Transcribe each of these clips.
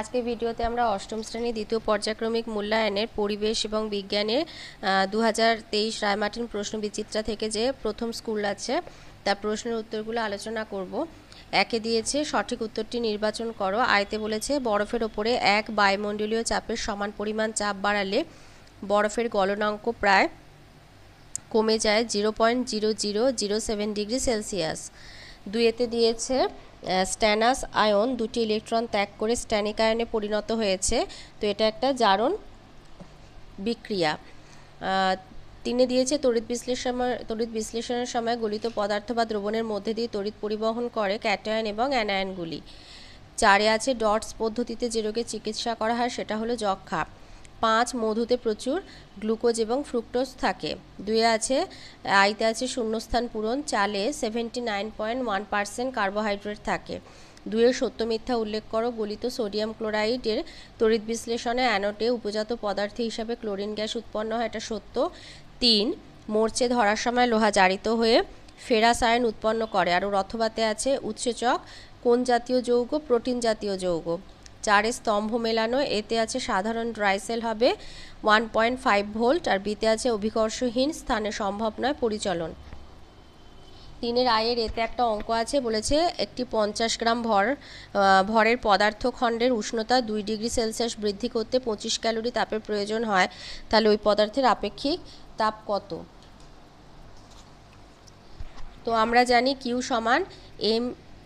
আজকে ভিডিওতে আমরা অষ্টম শ্রেণি দ্বিতীয় পর্যায়ক্রমিক মূল্যায়নের পরিবেশ এবং বিজ্ঞানের দু হাজার তেইশ প্রশ্ন বিচিত্রা থেকে যে প্রথম স্কুল আছে তার প্রশ্নের উত্তরগুলো আলোচনা করব। একে দিয়েছে, সঠিক উত্তরটি নির্বাচন করো। আয়তে বলেছে, বরফের ওপরে এক বায়ুমণ্ডলীয় চাপের সমান পরিমাণ চাপ বাড়ালে বরফের গলনাঙ্ক প্রায় কমে যায় zero point zero zero zero seven degree Celsius. দুয়েতে দিয়েছে স্ট্যানাস আয়ন দুটি ইলেকট্রন ত্যাগ করে স্ট্যানিক আয়নে পরিণত হয়েছে। তো এটা একটা জারণ বিক্রিয়া। তিনি দিয়েছে তড়িৎ বিশ্লেষণ তড়িৎ বিশ্লেষণের সময় গলিত পদার্থ বা দ্রবণের মধ্যে দিয়ে তড়িৎ পরিবহন করে ক্যাটায়ন এবং অ্যানায়নগুলি। চারে আছে ডটস পদ্ধতিতে যে রোগের চিকিৎসা করা হয় সেটা হলো যক্ষা পাঁচ মধুতে প্রচুর গ্লুকোজ এবং ফ্রুক্টোজ থাকে। দুয়ে আছে, আইতে আছে শূন্যস্থান পূরণ, চালে seventy nine point one percent carbohydrate থাকে। দুয়ের সত্য মিথ্যা উল্লেখ করো, গলিত সোডিয়াম ক্লোরাইডের তড়িৎ বিশ্লেষণে অ্যানোটে উপজাত পদার্থ হিসাবে ক্লোরিন গ্যাস উৎপন্ন হয়, এটা সত্য। তিন, মোর্চে ধরার সময় লোহা জারিত হয়ে ফেরাস আয়ন উৎপন্ন করে। আর রথবাতে আছে, উৎসেচক, কোন জাতীয় যৌগ? প্রোটিন জাতীয় যৌগ। চারে স্তম্ভ মেলানো, এতে আছে সাধারণ ড্রাইসেল হবে ওয়ান পয়েন্ট ফাইভ ভোল্ট আর বিতে আছে অভিকর্ষহীন, স্থানে সম্ভব নয় পরিচলন। তিনের আয়ের এতে একটা অঙ্ক আছে, বলেছে একটি পঞ্চাশ গ্রাম ভর ভরের পদার্থ খণ্ডের উষ্ণতা দুই ডিগ্রি সেলসিয়াস বৃদ্ধি করতে পঁচিশ ক্যালোরি তাপের প্রয়োজন হয়। তাহলে ওই পদার্থের আপেক্ষিক তাপ কত? তো আমরা জানি কিউ সমান M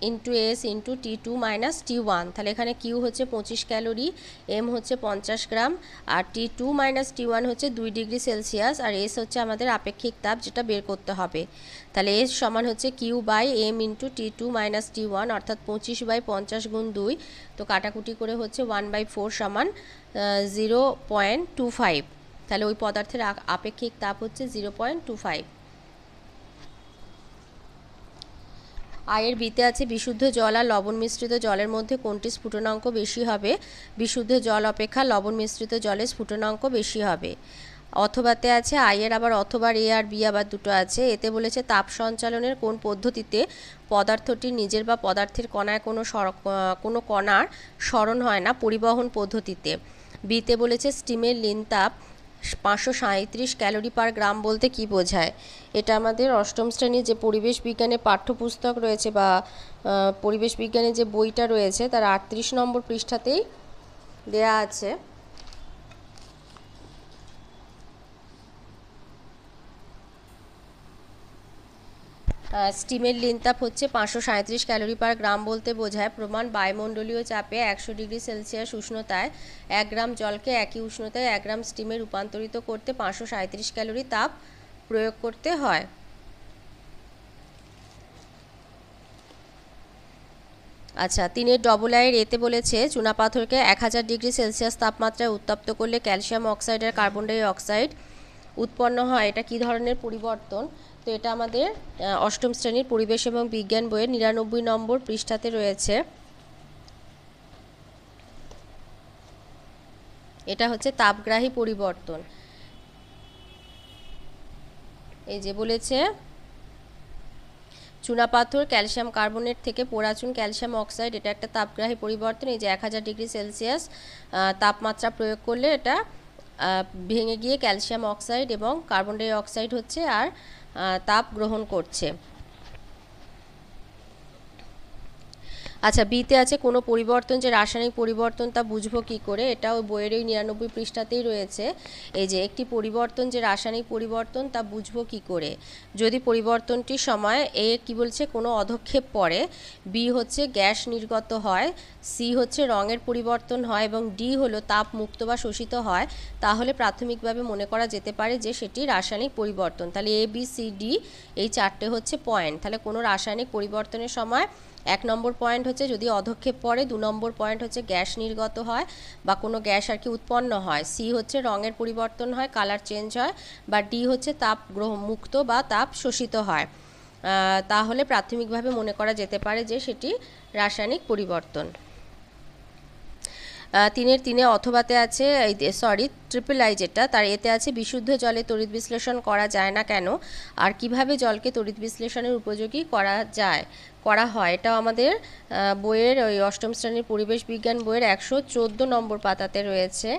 into S into T two minus T one তাহলে এখানে কিউ হচ্ছে পঁচিশ ক্যালোরি এম হচ্ছে পঞ্চাশ গ্রাম, আর T two minus T one হচ্ছে দুই ডিগ্রি সেলসিয়াস, আর এস হচ্ছে আমাদের আপেক্ষিক তাপ যেটা বের করতে হবে। তাহলে এস সমান হচ্ছে Q by M into T two minus T one অর্থাৎ পঁচিশ বাই পঞ্চাশ গুণ দুই, তো কাটাকুটি করে হচ্ছে ওয়ান বাই ফোর সমান জিরো পয়েন্ট টু ফাইভ তাহলে ওই পদার্থের আপেক্ষিক তাপ হচ্ছে জিরো পয়েন্ট টু ফাইভ আয়ের বিতে আছে বিশুদ্ধ জল আর লবণ মিশ্রিত জলের মধ্যে কোনটি স্ফুটনাঙ্ক বেশি হবে? বিশুদ্ধ জল অপেক্ষা লবণ মিশ্রিত জলে স্ফুটনাঙ্ক বেশি হবে। অথবাতে আছে আয়ের আবার অথবা এ আর বি আবার দুটো আছে। এতে বলেছে তাপ সঞ্চালনের কোন পদ্ধতিতে পদার্থটি নিজের বা পদার্থের কণায় কোনো কোনো কণার স্মরণ হয় না পরিবহন পদ্ধতিতে। বিতে বলেছে স্টিমের লিন তাপ পাঁচশো সাঁত্রিশ ক্যালোরি পার গ্রাম বলতে কি বোঝায়? এটা আমাদের অষ্টম শ্রেণির যে পরিবেশ বিজ্ঞানে পাঠ্যপুস্তক রয়েছে বা পরিবেশ বিজ্ঞানের যে বইটা রয়েছে, তার আটত্রিশ নম্বর পৃষ্ঠাতেই দেয়া আছে। স্টিমের লিনতাপ হচ্ছে পাঁচশো সাঁত্রিশ ক্যালোরি পার গ্রাম বলতে বোঝায়। প্রমাণ বায়ুমণ্ডলীয় চাপে একশো ডিগ্রি সেলসিয়াস উষ্ণতায় এক গ্রাম জলকে একই উষ্ণতায় এক গ্রাম স্টিমে রূপান্তরিত করতে পাঁচশো সাঁত্রিশ ক্যালোরি তাপ প্রয়োগ করতে হয়। আচ্ছা তিনের ডবল আয়ের এতে বলেছে চুনাপাথরকে এক হাজার ডিগ্রি সেলসিয়াস তাপমাত্রায় উত্তপ্ত করলে ক্যালসিয়াম অক্সাইড আর কার্বন ডাই অক্সাইড উৎপন্ন হয়, এটা কি ধরনের পরিবর্তন? তো এটা আমাদের অষ্টম শ্রেণির পরিবেশ এবং বিজ্ঞান বইয়ের নিরানব্বই নম্বর পৃষ্ঠাতে রয়েছে। এটা হচ্ছে তাপগ্রাহী পরিবর্তন। এই যে বলেছে চুনাপাথর ক্যালসিয়াম কার্বনেট থেকে পোড়াচুন ক্যালসিয়াম অক্সাইড, এটা একটা তাপগ্রাহী পরিবর্তন। এই যে এক হাজার ডিগ্রি সেলসিয়াস তাপমাত্রা প্রয়োগ করলে এটা ভেঙে গিয়ে ক্যালসিয়াম অক্সাইড এবং কার্বন ডাই অক্সাইড হচ্ছে আর তাপ গ্রহণ করছে। আচ্ছা বিতে আছে কোনো পরিবর্তন যে রাসায়নিক পরিবর্তন তা বুঝব কি করে? এটা ওই বইয়ের ওই নিরানব্বই পৃষ্ঠাতেই রয়েছে। এই যে একটি পরিবর্তন যে রাসায়নিক পরিবর্তন তা বুঝব কি করে? যদি পরিবর্তনটির সময় এ কি বলছে? কোনো অধক্ষেপ পড়ে বি হচ্ছে গ্যাস নির্গত হয় সি হচ্ছে রঙের পরিবর্তন হয় এবং ডি হলো তাপ মুক্ত বা শোষিত হয়, তাহলে প্রাথমিকভাবে মনে করা যেতে পারে যে সেটি রাসায়নিক পরিবর্তন। তাহলে এ বি সি ডি এই চারটে হচ্ছে পয়েন্ট তাহলে কোনো রাসায়নিক পরিবর্তনের সময় এক নম্বর পয়েন্ট হচ্ছে যদি অধক্ষেপ পড়ে, দু নম্বর পয়েন্ট হচ্ছে গ্যাস নির্গত হয় বা কোনো গ্যাস আর কি উৎপন্ন হয়। সি হচ্ছে রঙের পরিবর্তন হয় কালার চেঞ্জ হয়, বা ডি হচ্ছে তাপ গ্রহ মুক্ত বা তাপ শোষিত হয় তাহলে প্রাথমিকভাবে মনে করা যেতে পারে যে সেটি রাসায়নিক পরিবর্তন। তিনের তিনে অথবাতে আছে সরি ট্রিপল আই যেটা, তার এতে আছে বিশুদ্ধ জলে তড়িৎ বিশ্লেষণ করা যায় না কেন? আর কীভাবে জলকে তড়িৎ বিশ্লেষণের উপযোগী করা যায়, করা হয়? এটাও আমাদের বইয়ের, ওই অষ্টম শ্রেণির পরিবেশ বিজ্ঞান বইয়ের একশো চোদ্দ নম্বর পাতাতে রয়েছে।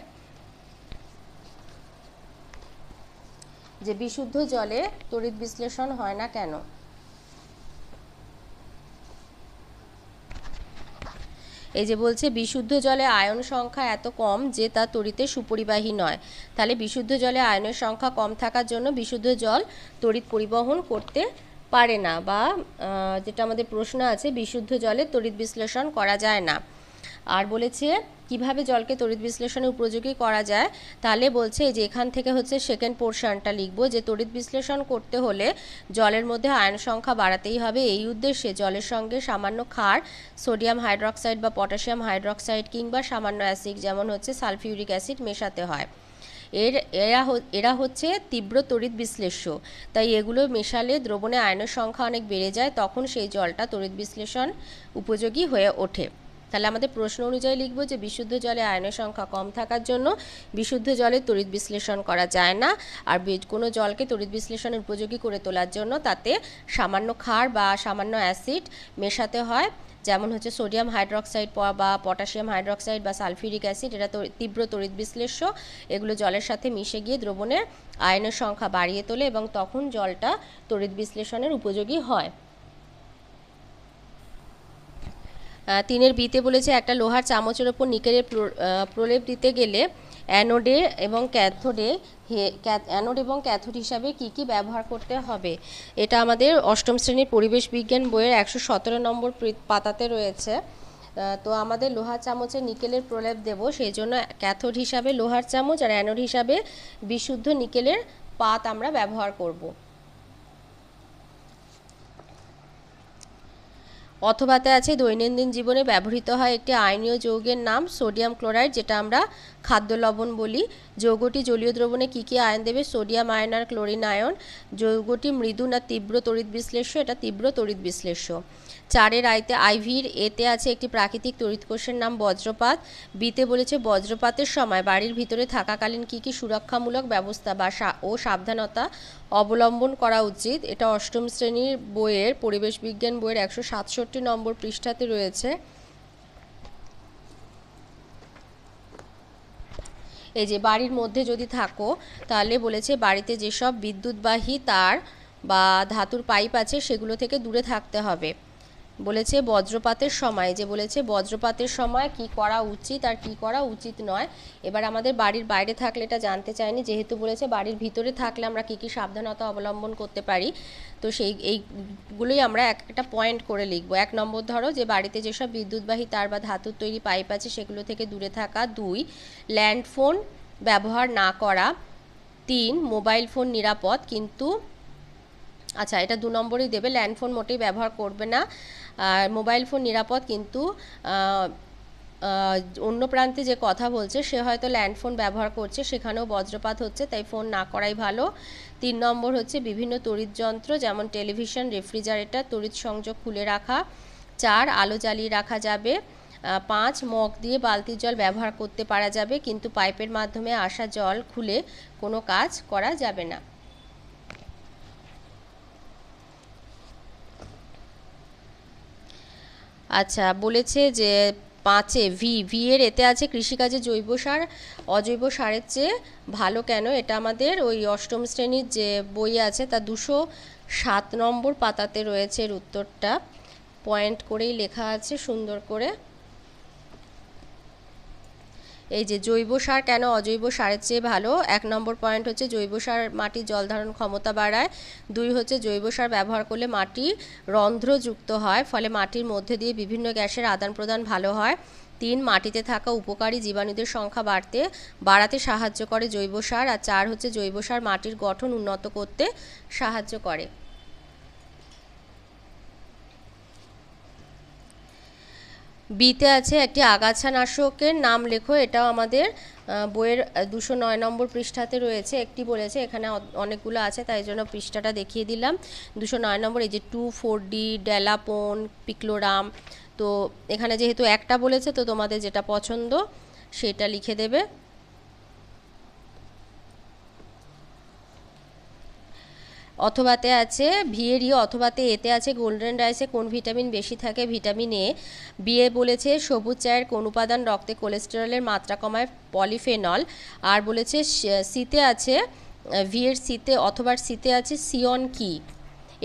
যে বিশুদ্ধ জলে তড়িৎ বিশ্লেষণ হয় না কেন? এই যে বলছে, বিশুদ্ধ জলে আয়ন সংখ্যা এত কম যে তা তড়িতে সুপরিবাহী নয়। তাহলে বিশুদ্ধ জলে আয়নের সংখ্যা কম থাকার জন্য বিশুদ্ধ জল তড়িৎ পরিবহন করতে পারে না বা যেটা আমাদের প্রশ্ন আছে, বিশুদ্ধ জলে তড়িৎ বিশ্লেষণ করা যায় না। আর বলেছে, কীভাবে জলকে তড়িৎ বিশ্লেষণে উপযোগী করা যায়? তাহলে বলছে যে এখান থেকে হচ্ছে সেকেন্ড পোর্শনটা লিখব, যে তড়িৎ বিশ্লেষণ করতে হলে জলের মধ্যে আয়ন সংখ্যা বাড়াতেই হবে। এই উদ্দেশ্যে জলের সঙ্গে সামান্য ক্ষার, সোডিয়াম হাইড্রক্সাইড বা পটাশিয়াম হাইড্রক্সাইড কিংবা সামান্য অ্যাসিড, যেমন হচ্ছে সালফিউরিক অ্যাসিড, মেশাতে হয়। এর, এরা এরা হচ্ছে তীব্র তড়িৎ বিশ্লেষ্য। তাই এগুলো মেশালে দ্রবণে আয়নের সংখ্যা অনেক বেড়ে যায়, তখন সেই জলটা তড়িৎ বিশ্লেষণ উপযোগী হয়ে ওঠে। তাহলে আমাদের প্রশ্ন অনুযায়ী লিখব যে বিশুদ্ধ জলে আয়নের সংখ্যা কম থাকার জন্য বিশুদ্ধ জলে তড়িৎ বিশ্লেষণ করা যায় না। আর কোনো জলকে তড়িৎ বিশ্লেষণের উপযোগী করে তোলার জন্য তাতে সামান্য ক্ষার বা সামান্য অ্যাসিড মেশাতে হয়। যেমন হচ্ছে সোডিয়াম হাইড্রক্সাইড বা পটাশিয়াম হাইড্রক্সাইড বা সালফিউরিক অ্যাসিড, এটা তীব্র তড়িৎ বিশ্লেষ্য। এগুলো জলের সাথে মিশে গিয়ে দ্রবণের আয়নের সংখ্যা বাড়িয়ে তোলে এবং তখন জলটা তড়িৎ বিশ্লেষণের উপযোগী হয়। তিনের বিতে বলেছে, একটা লোহার চামচের ওপর নিকেলের প্রলেপ দিতে গেলে অ্যানোডে এবং ক্যাথোডে অ্যানোড এবং ক্যাথোড হিসাবে কি কি ব্যবহার করতে হবে? এটা আমাদের অষ্টম শ্রেণির পরিবেশ বিজ্ঞান বইয়ের একশো সতেরো নম্বর পাতাতে রয়েছে। তো আমাদের লোহার চামচে নিকেলের প্রলেপ দেব, সেই জন্য ক্যাথোড হিসাবে লোহার চামচ আর অ্যানোড হিসাবে বিশুদ্ধ নিকেলের পাত আমরা ব্যবহার করব। অথবাতে আছে দৈনন্দিন জীবনে ব্যবহৃত হয় একটি আয়নীয় যৌগের নাম সোডিয়াম ক্লোরাইড যেটা আমরা খাদ্য লবণ বলি, যৌগটি জলীয় দ্রবণে কী কী আয়ন দেবে? সোডিয়াম আয়ন আর ক্লোরিন আয়ন। যৌগটি মৃদু না তীব্র তড়িৎ বিশ্লেষ্য? এটা তীব্র তড়িৎ বিশ্লেষ্য। চারের আইতে আইভির এতে আছে একটি প্রাকৃতিক তড়িৎ কোষের নাম বজ্রপাত। বিতে বলেছে বজ্রপাতের সময় বাড়ির ভিতরে থাকাকালীন কী কী সুরক্ষামূলক ব্যবস্থা বা ও সাবধানতা অবলম্বন করা উচিত? এটা অষ্টম শ্রেণির বইয়ের, পরিবেশ বিজ্ঞান বইয়ের একশো সাতষট্টি নম্বর পৃষ্ঠাতে রয়েছে। এই যে বাড়ির মধ্যে যদি থাকো, তাহলে বলেছে বাড়িতে যেসব বিদ্যুৎবাহী তার বা ধাতুর পাইপ আছে সেগুলো থেকে দূরে থাকতে হবে। বলেছে বজ্রপাতের সময়, যে বলেছে বজ্রপাতের সময় কি করা উচিত আর কি করা উচিত নয়। এবার আমাদের বাড়ির বাইরে থাকলে এটা জানতে চাইনি, যেহেতু বলেছে বাড়ির ভিতরে থাকলে আমরা কি কি সাবধানতা অবলম্বন করতে পারি। তো সেই, এইগুলোই আমরা এক, একটা পয়েন্ট করে লিখব। এক নম্বর ধরো যে বাড়িতে যেসব বিদ্যুৎবাহী তার বা ধাতুর তৈরি পাইপ আছে সেগুলো থেকে দূরে থাকা। দুই ল্যান্ডফোন ব্যবহার না করা। তিন, মোবাইল ফোন নিরাপদ, কিন্তু আচ্ছা এটা দু নম্বরই দেবে ল্যান্ডফোন মোটেই ব্যবহার করবে না। আর মোবাইল ফোন নিরাপদ কিন্তু অন্য প্রান্তে যে কথা বলছে, সে হয়তো ল্যান্ডফোন ব্যবহার করছে, সেখানেও বজ্রপাত হচ্ছে, তাই ফোন না করাই ভালো। তিন নম্বর হচ্ছে বিভিন্ন তড়িৎ যন্ত্র, যেমন টেলিভিশন, রেফ্রিজারেটর, তড়িৎ সংযোগ খুলে রাখা। চার, আলো জ্বালিয়ে রাখা যাবে। পাঁচ, মগ দিয়ে বালতির জল ব্যবহার করতে পারা যাবে, কিন্তু পাইপের মাধ্যমে আসা জল খুলে কোনো কাজ করা যাবে না। আচ্ছা বলেছে যে পাঁচে ভি ভি এর এতে আছে কৃষিকাজে জৈব সার, অজৈব সারের চেয়ে ভালো কেন? এটা আমাদের ওই অষ্টম শ্রেণির যে বই আছে, তা দুশো সাত নম্বর পাতাতে রয়েছে এর উত্তরটা। পয়েন্ট করেই লেখা আছে, সুন্দর করে। এই যে জৈব সার কেন অজৈব সারের চেয়ে ভালো? এক নম্বর পয়েন্ট হচ্ছে জৈব সার মাটির জল ধারণ ক্ষমতা বাড়ায়। দুই হচ্ছে জৈব সার ব্যবহার করলে মাটি রন্ধ্রযুক্ত হয়, ফলে মাটির মধ্যে দিয়ে বিভিন্ন গ্যাসের আদান প্রদান ভালো হয়। তিন, মাটিতে থাকা উপকারী জীবাণুদের সংখ্যা বাড়তে, বাড়াতে সাহায্য করে জৈব সার। আর চার হচ্ছে জৈব সার মাটির গঠন উন্নত করতে সাহায্য করে। বিতে আছে একটি আগাছা নাশকের নাম লেখো, এটাও আমাদের বইয়ের দুশো নয় নম্বর পৃষ্ঠাতে রয়েছে। একটি বলেছে, এখানে অনেকগুলো আছে, তাই জন্য পৃষ্ঠাটা দেখিয়ে দিলাম। দুশো নয় নম্বর, এই যে two four D dalapon picloram তো এখানে যেহেতু একটা বলেছে, তো তোমাদের যেটা পছন্দ, সেটা লিখে দেবে। অথবাতে আছে ভিএর ই অথবাতে এতে আছে গোল্ডেন রাইসে কোন ভিটামিন বেশি থাকে? ভিটামিন এ বিয়ে বলেছে সবুজ চায়ের কোন উপাদান রক্তে কোলেস্টেরলের মাত্রা কমায় পলিফেনল। আর বলেছে সিতে আছে ভিএর সিতে অথবা সিতে আছে সিয়ন কি?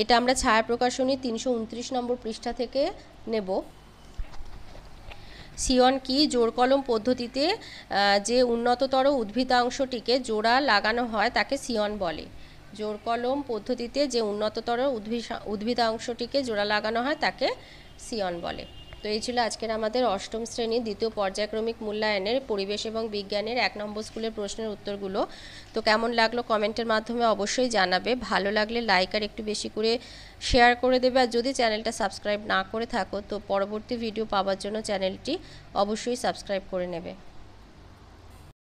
এটা আমরা ছায়া প্রকাশনী তিনশো উনত্রিশ নম্বর পৃষ্ঠা থেকে নেব। সিয়ন কি? জোর কলম পদ্ধতিতে যে উন্নততর উদ্ভিদাংশটিকে জোড়া লাগানো হয় তাকে সিয়ন বলে। জোর কলম পদ্ধতিতে যে উন্নততর উদ্ভিদ উদ্ভিদাংশটিকে জোড়া লাগানো হয় তাকে সিয়ন বলে। তো এই ছিল আজকের আমাদের অষ্টম শ্রেণির দ্বিতীয় পর্যায়ক্রমিক মূল্যায়নের পরিবেশ এবং বিজ্ঞানের এক নম্বর স্কুলের প্রশ্নের উত্তরগুলো। তো কেমন লাগল কমেন্টের মাধ্যমে অবশ্যই জানাবে। ভালো লাগলে লাইক আর একটু বেশি করে শেয়ার করে দেবে। আর যদি চ্যানেলটা সাবস্ক্রাইব না করে থাকো, তো পরবর্তী ভিডিও পাওয়ার জন্য চ্যানেলটি অবশ্যই সাবস্ক্রাইব করে নেবে।